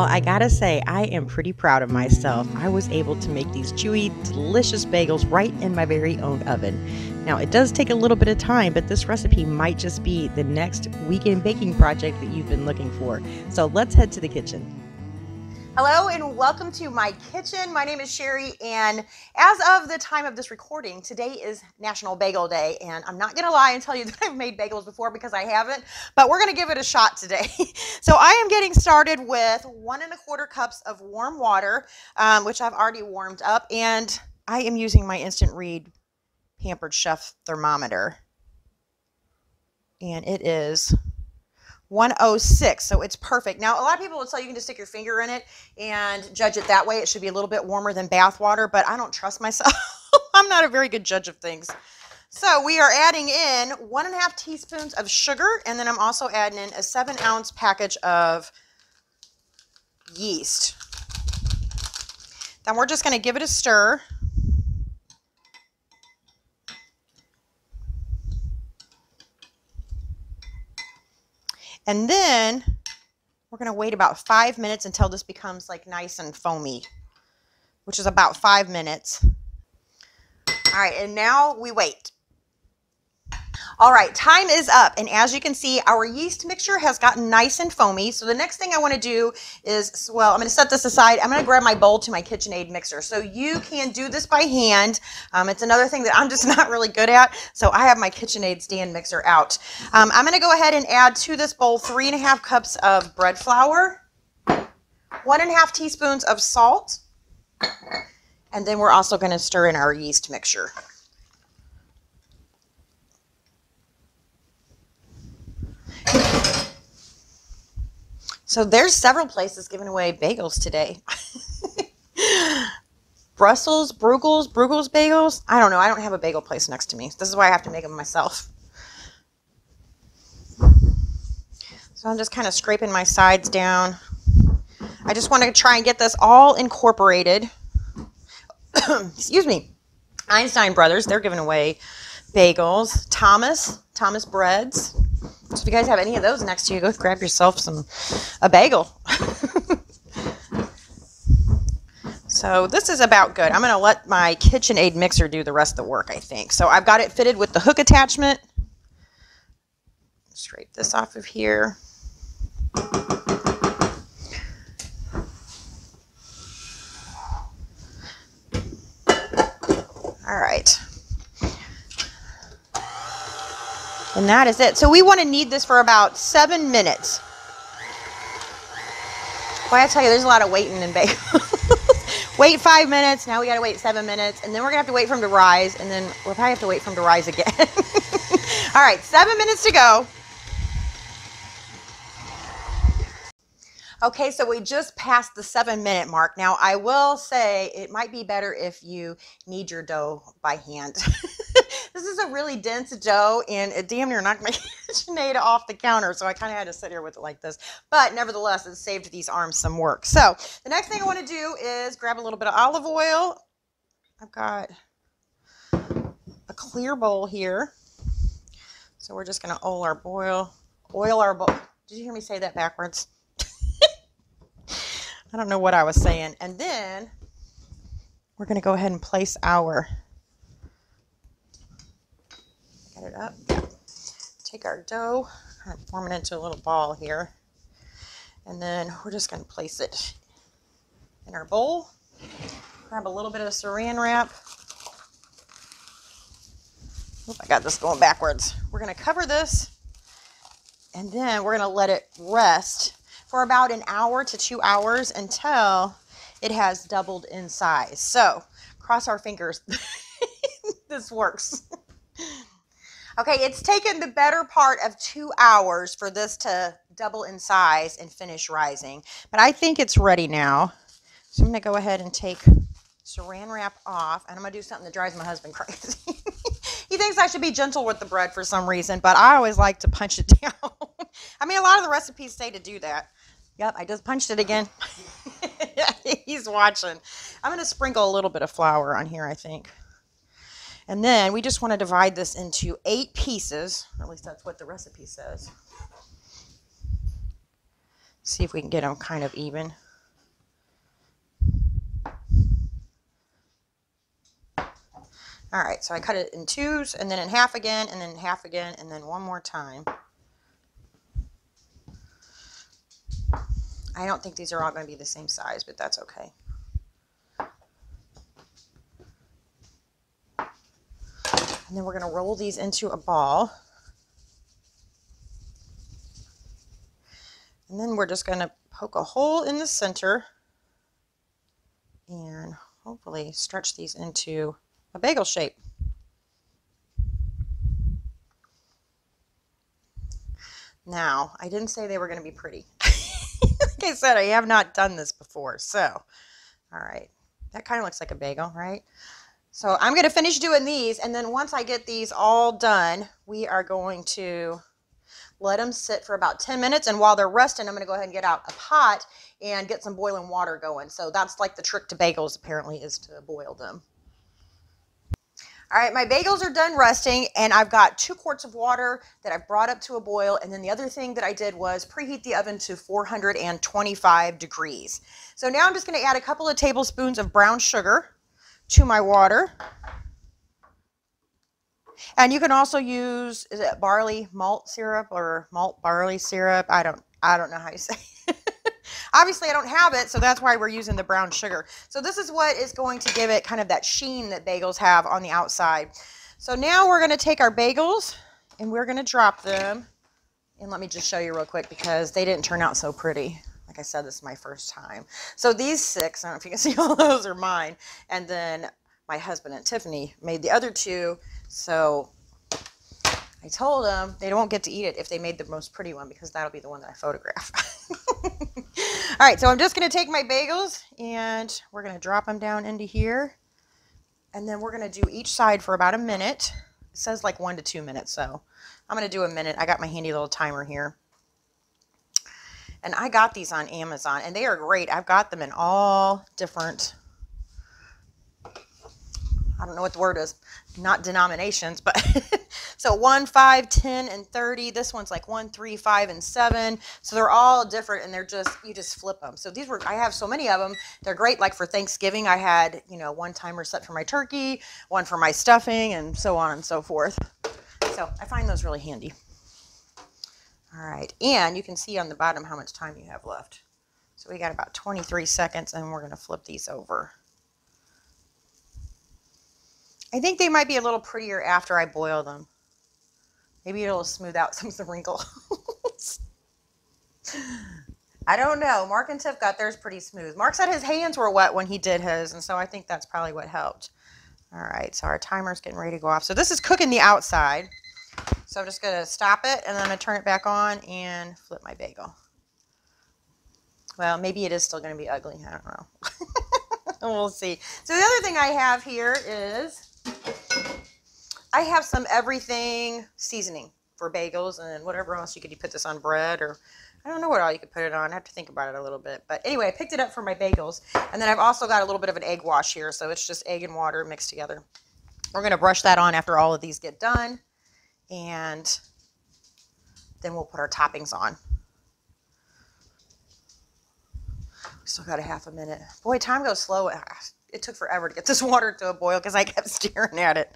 Well, I gotta say, I am pretty proud of myself. I was able to make these chewy, delicious bagels right in my very own oven. Now, it does take a little bit of time, but this recipe might just be the next weekend baking project that you've been looking for. So let's head to the kitchen. Hello and welcome to my kitchen. My name is Cheri, and as of the time of this recording, today is National Bagel Day. And I'm not gonna lie and tell you that I've made bagels before because I haven't, but we're gonna give it a shot today. so I am getting started with one and a quarter cups of warm water, um, which I've already warmed up, and I am using my Instant Read Pampered Chef thermometer. And it is 106. So it's perfect. Now, a lot of people will tell you you can just stick your finger in it and judge it that way. It should be a little bit warmer than bath water, but I don't trust myself. I'm not a very good judge of things. So we are adding in one and a half teaspoons of sugar, and then I'm also adding in a seven ounce package of yeast. Then we're just going to give it a stir. And then we're going to wait about five minutes until this becomes like nice and foamy, which is about five minutes. All right, and now we wait. All right, time is up. And as you can see, our yeast mixture has gotten nice and foamy. So the next thing I want to do is, well, I'm going to set this aside. I'm going to grab my bowl to my KitchenAid mixer. So you can do this by hand. Um, it's another thing that I'm just not really good at. So I have my KitchenAid stand mixer out. Um, I'm going to go ahead and add to this bowl three and a half cups of bread flour, one and a half teaspoons of salt, and then we're also going to stir in our yeast mixture. So there's several places giving away bagels today. Brussels, Bruegels, Bruegels bagels. I don't know. I don't have a bagel place next to me. This is why I have to make them myself. So I'm just kind of scraping my sides down. I just want to try and get this all incorporated. Excuse me. Einstein Brothers, they're giving away bagels. Thomas, Thomas Breads. So if you guys have any of those next to you, go grab yourself some a bagel. so this is about good. I'm going to let my KitchenAid mixer do the rest of the work, I think. So I've got it fitted with the hook attachment. Scrape this off of here. All right. That is it. So we want to knead this for about seven minutes. Boy, I tell you, there's a lot of waiting in bagels. wait five minutes. Now we got to wait seven minutes. And then we're going to have to wait for them to rise. And then we'll probably have to wait for them to rise again. All right, seven minutes to go. Okay, so we just passed the seven minute mark. Now, I will say it might be better if you knead your dough by hand. this is a really dense dough and it damn near knocked my KitchenAid off the counter. So I kind of had to sit here with it like this. But nevertheless, it saved these arms some work. So the next thing I want to do is grab a little bit of olive oil. I've got a clear bowl here. So we're just going to oil our boil, oil our bowl. Did you hear me say that backwards? I don't know what I was saying. And then we're going to go ahead and place our, it up, take our dough, kind form it into a little ball here. And then we're just going to place it in our bowl. Grab a little bit of saran wrap. Oop, I got this going backwards. We're going to cover this and then we're going to let it rest for about an hour to two hours until it has doubled in size. So cross our fingers. this works. okay, it's taken the better part of two hours for this to double in size and finish rising. But I think it's ready now. So I'm to go ahead and take saran wrap off and I'm to do something that drives my husband crazy. he thinks I should be gentle with the bread for some reason, but I always like to punch it down. I mean, a lot of the recipes say to do that. Yep, I just punched it again. He's watching. I'm to sprinkle a little bit of flour on here, I think. And then we just want to divide this into eight pieces. At least that's what the recipe says. See if we can get them kind of even. All right, so I cut it in twos and then in half again and then half again and then one more time. I don't think these are all going to be the same size, but that's okay. And then we're going to roll these into a ball. And then we're just going to poke a hole in the center and hopefully stretch these into a bagel shape. Now, I didn't say they were going to be pretty. like I said, I have not done this before. So, all right. That kind of looks like a bagel, right? So I'm going to finish doing these. And then once I get these all done, we are going to let them sit for about 10 minutes. And while they're resting, I'm going to go ahead and get out a pot and get some boiling water going. So that's like the trick to bagels, apparently, is to boil them. All right, my bagels are done resting and I've got two quarts of water that I've brought up to a boil. And then the other thing that I did was preheat the oven to 425 degrees. So now I'm just gonna add a couple of tablespoons of brown sugar to my water. And you can also use, is it barley malt syrup or malt barley syrup? I don't, I don't know how you say Obviously, I don't have it, so that's why we're using the brown sugar. So this is what is going to give it kind of that sheen that bagels have on the outside. So now we're going to take our bagels and we're going to drop them. And let me just show you real quick because they didn't turn out so pretty. Like I said, this is my first time. So these six, I don't know if you can see all those are mine. And then my husband and Tiffany made the other two. So I told them they won't get to eat it if they made the most pretty one because that'll be the one that I photograph. All right, so I'm just going to take my bagels and we're going to drop them down into here. And then we're going to do each side for about a minute. It says like one to two minutes, so I'm going to do a minute. I got my handy little timer here. And I got these on Amazon, and they are great. I've got them in all different, I don't know what the word is, not denominations, but so 1, 5, 10, and 30. This one's like 1, 3, 5, and 7. So they're all different and they're just, you just flip them. So these were, I have so many of them. They're great. Like for Thanksgiving, I had, you know, one timer set for my turkey, one for my stuffing, and so on and so forth. So I find those really handy. All right. And you can see on the bottom how much time you have left. So we got about 23 seconds and we're going to flip these over. I think they might be a little prettier after I boil them. Maybe it'll smooth out some of the wrinkles. I don't know. Mark and Tiff got theirs pretty smooth. Mark said his hands were wet when he did his, and so I think that's probably what helped. All right, so our timer's getting ready to go off. So this is cooking the outside. So I'm just going to stop it, and then I'm going to turn it back on and flip my bagel. Well, maybe it is still going to be ugly. I don't know. we'll see. So the other thing I have here is I have some everything seasoning for bagels and whatever else you could you put this on bread or I don't know what all you could put it on. I have to think about it a little bit. But anyway, I picked it up for my bagels. And then I've also got a little bit of an egg wash here. So it's just egg and water mixed together. We're going to brush that on after all of these get done. And then we'll put our toppings on. Still got a half a minute. Boy, time goes slow. It took forever to get this water to a boil because I kept staring at it.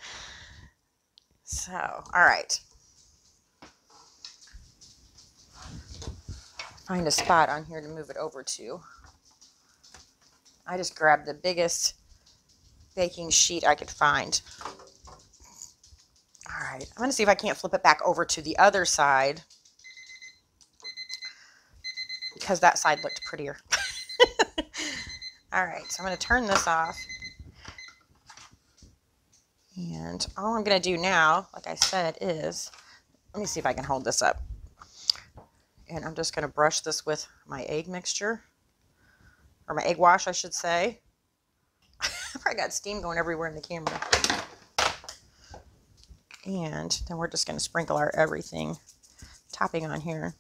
So, all right. Find a spot on here to move it over to. I just grabbed the biggest baking sheet I could find. I'm going to see if I can't flip it back over to the other side because that side looked prettier. All right, so I'm going to turn this off. And all I'm going to do now, like I said, is, let me see if I can hold this up. And I'm just going to brush this with my egg mixture, or my egg wash, I should say. I probably got steam going everywhere in the camera. And then we're just going to sprinkle our everything topping on here.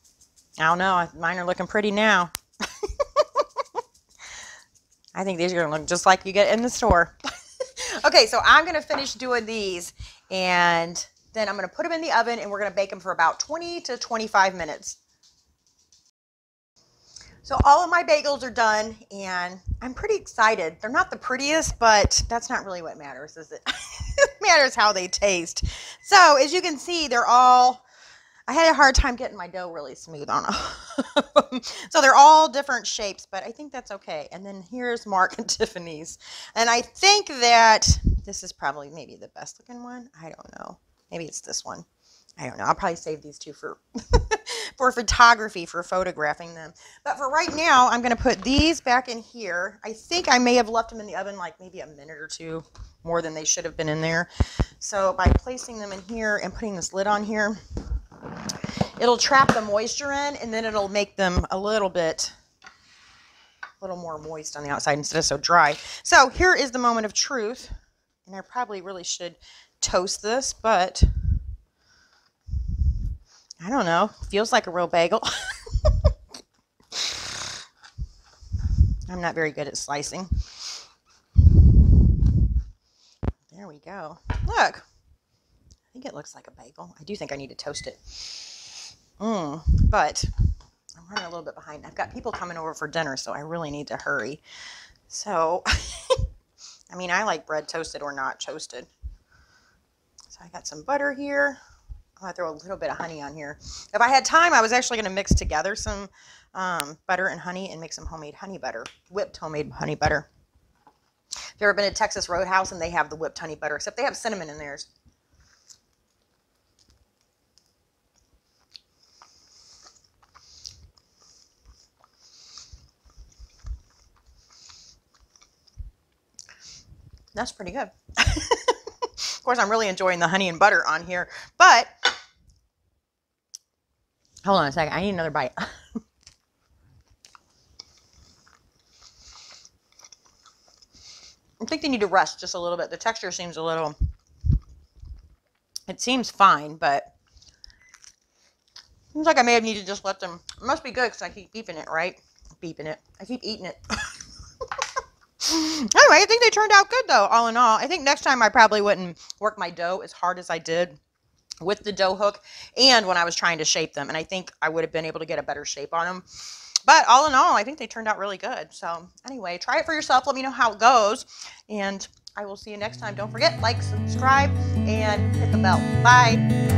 I don't know, mine are looking pretty now. I think these are going to look just like you get in the store. Okay, so I'm going to finish doing these and then I'm going to put them in the oven and we're going to bake them for about 20 to 25 minutes. So all of my bagels are done and I'm pretty excited. They're not the prettiest, but that's not really what matters, is it? matters how they taste. So as you can see, they're all, I had a hard time getting my dough really smooth on them. so they're all different shapes, but I think that's okay. And then here's Mark and Tiffany's. And I think that this is probably maybe the best looking one. I don't know. Maybe it's this one. I don't know. I'll probably save these two for for photography, for photographing them. But for right now, I'm going to put these back in here. I think I may have left them in the oven like maybe a minute or two more than they should have been in there. So by placing them in here and putting this lid on here, it'll trap the moisture in and then it'll make them a little bit a little more moist on the outside instead of so dry. So here is the moment of truth. And I probably really should toast this, but I don't know. Feels like a real bagel. I'm not very good at slicing. There we go. Look. I think it looks like a bagel. I do think I need to toast it. Mmm. But I'm running a little bit behind. I've got people coming over for dinner, so I really need to hurry. So, I mean, I like bread toasted or not toasted. So I got some butter here. I throw a little bit of honey on here. If I had time, I was actually going to mix together some um, butter and honey and make some homemade honey butter, whipped homemade honey butter. If you ever been to Texas Roadhouse and they have the whipped honey butter, except they have cinnamon in theirs. That's pretty good. of course, I'm really enjoying the honey and butter on here, but Hold on a second. I need another bite. I think they need to rest just a little bit. The texture seems a little, it seems fine, but seems like I may have needed to just let them, it must be good because I keep beeping it, right? Beeping it. I keep eating it. anyway, I think they turned out good though, all in all. I think next time I probably wouldn't work my dough as hard as I did with the dough hook and when I was trying to shape them. And I think I would have been able to get a better shape on them. But all in all, I think they turned out really good. So anyway, try it for yourself. Let me know how it goes. And I will see you next time. Don't forget, like, subscribe, and hit the bell. Bye.